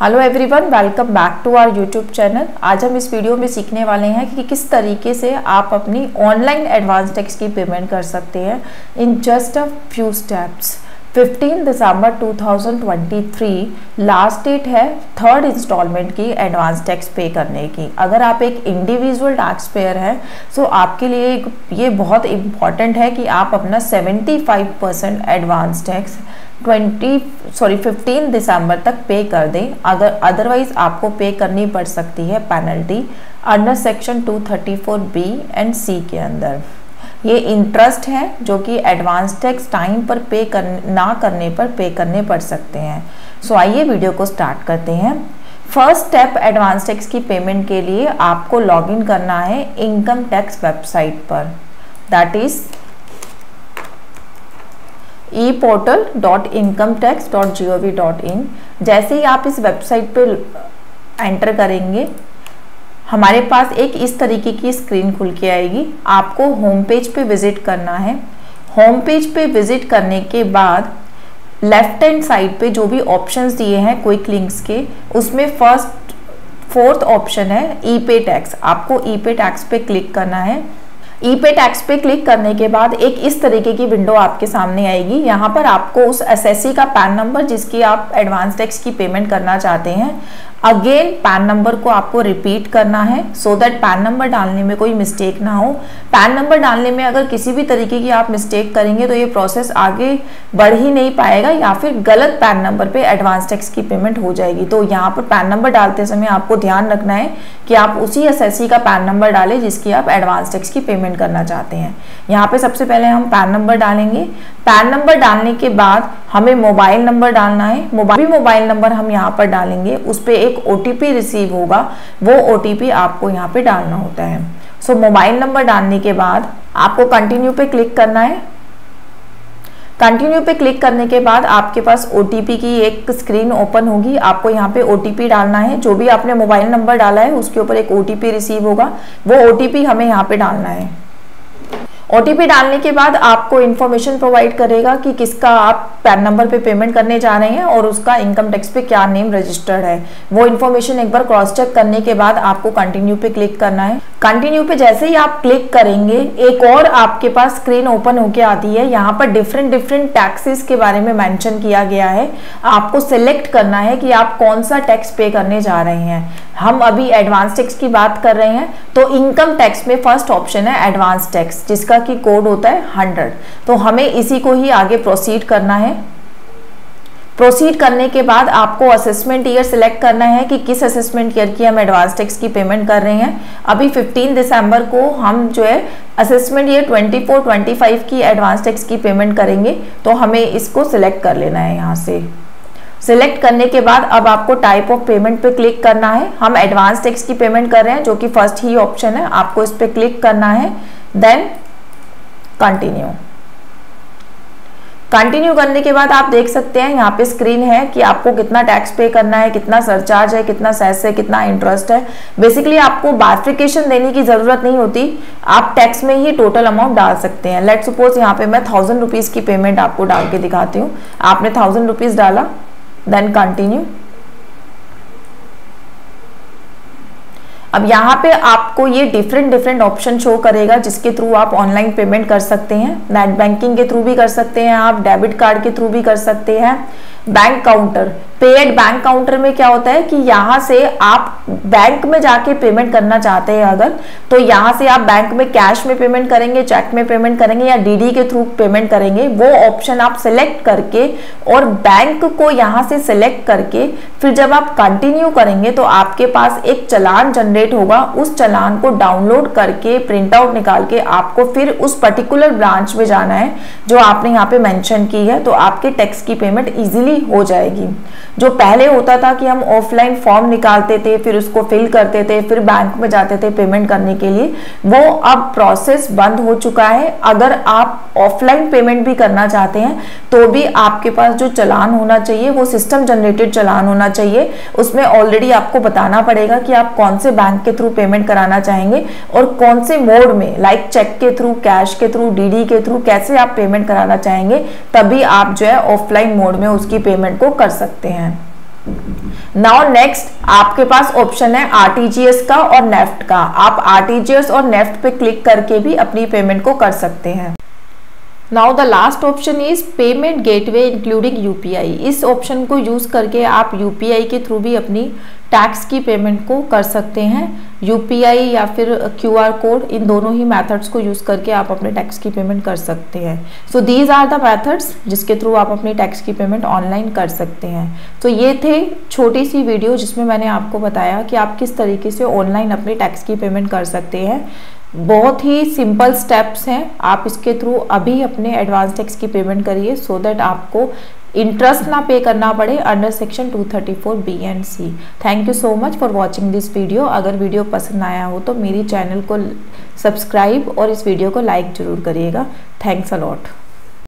Hello everyone welcome back to our YouTube channel आज हम इस वीडियो में सीखने वाले हैं कि किस तरीके से आप अपनी ऑनलाइन एडवांस टैक्स की पेमेंट कर सकते हैं in just a few steps 15 दिसंबर 2023 लास्ट डेट है थर्ड इंस्टॉलमेंट की एडवांस टैक्स पे करने की। अगर आप एक इंडिविजुअल टैक्स पेयर हैं तो आपके लिए ये बहुत इंपॉर्टेंट है कि आप अपना 75 परसेंट एडवांस टैक्स 20 सॉरी 15 दिसंबर तक पे कर दें। अगर अदरवाइज़ आपको पे करनी पड़ सकती है penalty under section 234 B and C के अंदर। ये इंटरेस्ट है जो कि एडवांस टैक्स टाइम पर पे कर, ना करने पर पे करने पड़ सकते हैं। सो आइए वीडियो को स्टार्ट करते हैं। फ़र्स्ट स्टेप एडवांस टैक्स की पेमेंट के लिए आपको लॉगिन करना है इनकम टैक्स वेबसाइट पर। That is e portal dot income tax dot G O V dot in जैसे ही आप इस वेबसाइट पे एंटर करेंगे हमारे पास एक इस तरीके की स्क्रीन खुल के आएगी। आपको होम पेज पे विज़िट करना है। होम पेज पे विज़िट करने के बाद लेफ़्ट हैंड साइड पे जो भी ऑप्शंस दिए हैं क्विक लिंक्स के, उसमें फ़र्स्ट फोर्थ ऑप्शन है ई पे टैक्स आपको ई पे टैक्स पे क्लिक करना है। ई पे टैक्स पे क्लिक करने के बाद एक इस तरीके की विंडो आपके सामने आएगी। यहाँ पर आपको उस एसएससी का पैन नंबर जिसकी आप एडवांस टैक्स की पेमेंट करना चाहते हैं अगेन पैन नंबर को आपको रिपीट करना है सो दैट पैन नंबर डालने में कोई मिस्टेक ना हो। पैन नंबर डालने में अगर किसी भी तरीके की आप मिस्टेक करेंगे तो ये प्रोसेस आगे बढ़ ही नहीं पाएगा, या फिर गलत पैन नंबर पे एडवांस टैक्स की पेमेंट हो जाएगी। तो यहाँ पर पैन नंबर डालते समय आपको ध्यान रखना है कि आप उसी एस का पैन नंबर डालें, जिसकी आप एडवांस टैक्स की पेमेंट करना चाहते हैं। यहाँ पे सबसे पहले हम पैन नंबर डालेंगे। पैन नंबर डालने के बाद हमें मोबाइल नंबर डालना है। मोबाइल मोबाइल नंबर हम यहाँ पर डालेंगे। उस पर एक ओटीपी रिसीव होगा। वो ओटीपी आपको यहाँ पे डालना होता है। सो मोबाइल नंबर डालने के बाद आपको कंटिन्यू पे क्लिक करना है। कंटिन्यू पे क्लिक करने के बाद आपके पास ओटीपी की एक स्क्रीन ओपन होगी। आपको यहाँ पे ओटीपी डालना है। जो भी आपने मोबाइल नंबर डाला है, उसके ऊपर एक ओटीपी रिसीव होगा। वो ओटीपी हमें यहाँ पे डालना है। ओटीपी डालने के बाद आपको इन्फॉर्मेशन प्रोवाइड करेगा कि किसका आप पैन नंबर पे पेमेंट करने जा रहे हैं और उसका इनकम टैक्स पे क्या नेम रजिस्टर्ड है। वो इन्फॉर्मेशन एक बार क्रॉस चेक करने के बाद आपको कंटिन्यू पे क्लिक करना है। कंटिन्यू पे जैसे ही आप क्लिक करेंगे, एक और आपके पास स्क्रीन ओपन होके आती है। यहाँ पर डिफरेंट डिफरेंट टैक्सेस के बारे में मैंशन किया गया है। आपको सिलेक्ट करना है कि आप कौन सा टैक्स पे करने जा रहे हैं। हम अभी एडवांस टैक्स की बात कर रहे हैं तो इनकम टैक्स में फ़र्स्ट ऑप्शन है एडवांस टैक्स जिसका की कोड होता है हंड्रेड तो हमें इसी को ही आगे प्रोसीड करना है। प्रोसीड करने के बाद आपको असेसमेंट ईयर सिलेक्ट करना है कि किस असेसमेंट ईयर की हम एडवांस टैक्स की पेमेंट कर रहे हैं। अभी 15 दिसंबर को हम जो है असेसमेंट ईयर 24 25 की एडवांस टैक्स की पेमेंट करेंगे तो हमें इसको सिलेक्ट कर लेना है यहाँ से। सिलेक्ट करने के बाद अब आपको टाइप ऑफ़ पेमेंट पे क्लिक करना है। हम एडवांस टैक्स की पेमेंट कर रहे हैं, जो कि फ़र्स्ट ही ऑप्शन है। आपको इस पर क्लिक करना है। देन कंटिन्यू कंटिन्यू करने के बाद आप देख सकते हैं, यहाँ पे स्क्रीन है कि आपको कितना टैक्स पे करना है, कितना सरचार्ज है, कितना सेस है, कितना इंटरेस्ट है। बेसिकली आपको बार्फिकेशन देने की ज़रूरत नहीं होती। आप टैक्स में ही टोटल अमाउंट डाल सकते हैं। लेट सपोज़ यहाँ पे मैं थाउज़ेंड रुपीज़ की पेमेंट आपको डाल के दिखाती हूँ। आपने थाउज़ेंड रुपीज़ डाला। देन कंटिन्यू अब यहाँ पे आपको ये डिफरेंट डिफरेंट ऑप्शन शो करेगा, जिसके थ्रू आप ऑनलाइन पेमेंट कर सकते हैं। नेट बैंकिंग के थ्रू भी कर सकते हैं आप डेबिट कार्ड के थ्रू भी कर सकते हैं। Bank counter paid bank counter में क्या होता है कि यहाँ से आप बैंक में जाके पेमेंट करना चाहते हैं अगर तो यहाँ से आप बैंक में कैश में पेमेंट करेंगे चेक में पेमेंट करेंगे या डीडी के थ्रू पेमेंट करेंगे, वो ऑप्शन आप सिलेक्ट करके और बैंक को यहाँ से सिलेक्ट करके फिर जब आप कंटिन्यू करेंगे तो आपके पास एक चलान जनरेट होगा। उस चलान को डाउनलोड करके प्रिंट आउट निकाल के आपको फिर उस पर्टिकुलर ब्रांच में जाना है, जो आपने यहाँ पे मैंशन की है तो आपके टैक्स की पेमेंट इजीली हो जाएगी। जो पहले होता था कि हम ऑफलाइन फॉर्म निकालते थे, फिर उसको फिल करते थे, फिर बैंक में जाते थे पेमेंट करने के लिए, वो अब प्रोसेस बंद हो चुका है। अगर आप ऑफलाइन पेमेंट भी करना चाहते हैं तो भी आपके पास जो चलान होना चाहिए, वो सिस्टम जनरेटेड चलान होना चाहिए। उसमें ऑलरेडी आपको बताना पड़ेगा कि आप कौन से बैंक के थ्रू पेमेंट कराना चाहेंगे और कौन से मोड में लाइक चेक के थ्रू कैश के थ्रू डी के थ्रू कैसे आप पेमेंट कराना चाहेंगे, तभी आप जो है ऑफलाइन मोड में उसकी पेमेंट को कर सकते हैं। नाउ नेक्स्ट आपके पास ऑप्शन है आरटीजीएस का और नेफ्ट का। आप आरटीजीएस और नेफ्ट पे क्लिक करके भी अपनी पेमेंट को कर सकते हैं। Now the last option is payment gateway including UPI इस ऑप्शन को यूज़ करके आप यूपीआई के थ्रू भी अपनी टैक्स की पेमेंट को कर सकते हैं। यूपीआई या फिर क्यूआर कोड इन दोनों ही मेथड्स को यूज़ करके आप अपने टैक्स की पेमेंट कर सकते हैं। So these are the methods जिसके थ्रू आप अपनी टैक्स की पेमेंट ऑनलाइन कर सकते हैं। तो so, ये थे छोटी सी वीडियो जिसमें मैंने आपको बताया कि आप किस तरीके से ऑनलाइन अपनी टैक्स की पेमेंट कर सकते हैं। बहुत ही सिंपल स्टेप्स हैं। आप इसके थ्रू अभी अपने एडवांस टैक्स की पेमेंट करिए सो दैट आपको इंटरेस्ट ना पे करना पड़े under section 234 B and C thank you so much for watching this video अगर वीडियो पसंद आया हो तो मेरी चैनल को सब्सक्राइब और इस वीडियो को लाइक ज़रूर करिएगा। Thanks a lot